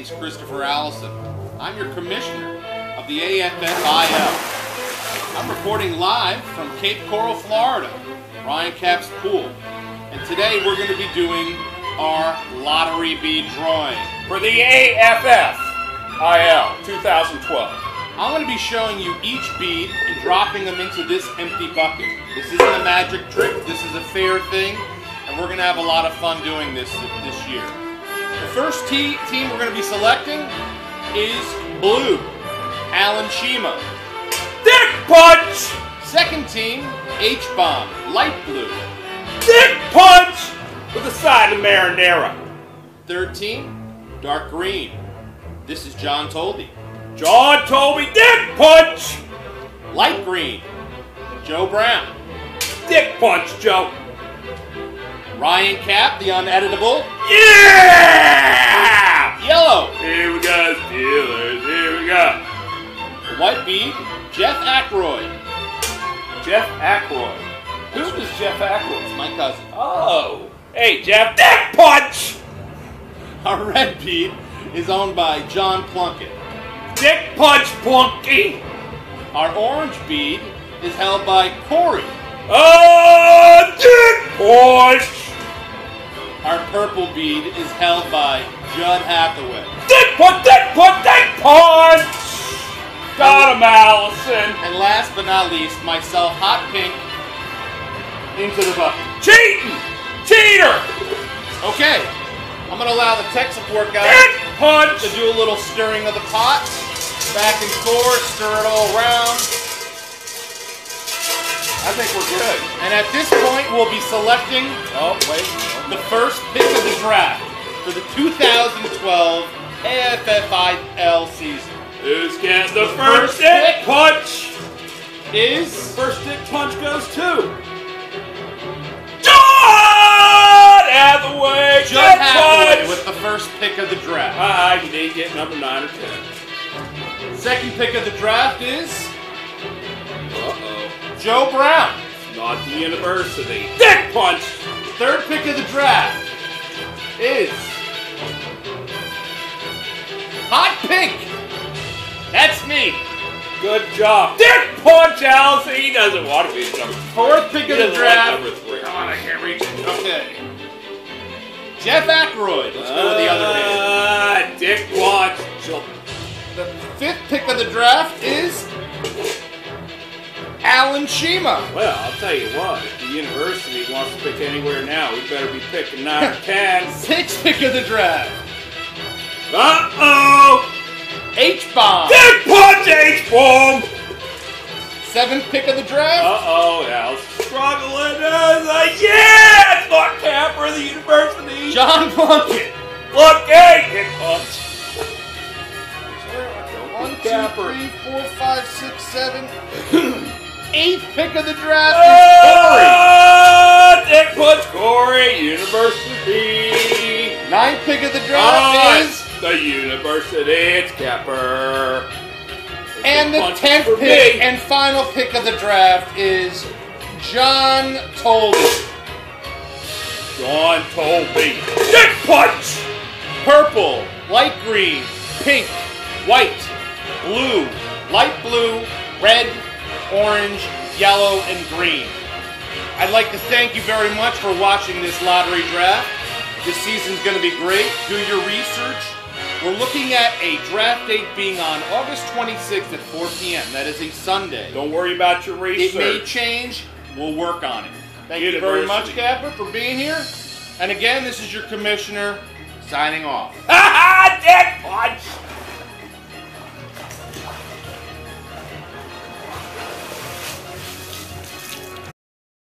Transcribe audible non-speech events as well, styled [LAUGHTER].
name's Christopher Allison. I'm your commissioner of the AFFIL. I'm reporting live from Cape Coral, Florida, Ryan Kapp's pool. And today we're going to be doing our lottery bead drawing. for the AFF IL 2012. I'm going to be showing you each bead and dropping them into this empty bucket. This isn't a magic trick, this is a fair thing, and we're going to have a lot of fun doing this this year. First te- team we're going to be selecting is blue, Alan Shima. Dick Punch! Second team, H-Bomb, light blue. Dick Punch! With a side of marinara. Third team, dark green. This is John Tolby. John told me Dick Punch! Light green, Joe Brown. Dick Punch, Joe. Ryan Kapp, the uneditable. Yeah! Yellow, Here we go, Steelers. Here we go. the white bead, Jeff Ackroyd. Jeff Ackroyd. Who is Jeff Ackroyd? My cousin. Oh. Hey, Jeff. Dick Punch! Our red bead is owned by John Plunkett. Dick Punch Plunky! Our orange bead is held by Corey. Oh, Dick Punch! Our purple bead is held by Judd Hathaway. Dick Punch, Dick Punch, Dick Punch! Got him, Allison. And last but not least, myself, Hot Pink, into the bucket. Cheating! Cheater! Okay, I'm gonna allow the tech support Punch! to do a little stirring of the pot. Back and forth, stir it all around. I think we're good. And at this point, we'll be selecting Oh, wait. the first pick of the draft for the 2012 AFFIL season Who's getting the first first Dick pick? Punch? is First Dick Punch goes to John Hathaway! Dick Hathaway Punch! with the first pick of the draft. Ah, you need get number 9 or 10. Second pick of the draft is Uh-oh. Joe Brown. Not the university. Dick Punch! Third pick of the draft is Hot Pink. That's me. Good job. Dick Punch, Allison! He doesn't want to be number Fourth pick He of the draft. number 3. Come on, I can't reach it. Okay. Jeff Ackroyd. Let's go with the other hand. Uh, Dick Punch. The fifth pick of the draft Alan Shima. Well, I'll tell you what. If the university wants to pick anywhere now, we better be picking 9 or 10. Sixth pick of the draft, Uh-oh! H-Bomb. Dick Punch H-Bomb! Seventh pick of the draft, Uh-oh, Al's struggling. Uh, like, yeah! It's not Capper of the university. John Plunkett. Look, hey! Dick Punch. One, two, three, four, five, six, seven. [CLEARS THROAT] Eighth pick of the draft is Corey. Dick Punch Corey, University. Ninth pick of the draft Ah, is, the university. It's Capper. and the tenth pick me. and final pick of the draft is John Tolby. John told me. Dick Punch. Purple, light green, pink, white, blue, light blue, red, orange, yellow, and green. I'd like to thank you very much for watching this lottery draft. This season's going to be great. Do your research. We're looking at a draft date being on August 26th at 4 p.m. That is a Sunday. Don't worry about your research. It may change. We'll work on it. Thank you very much, University. Capper, for being here. And again, this is your commissioner signing off. Ha ha! Dick.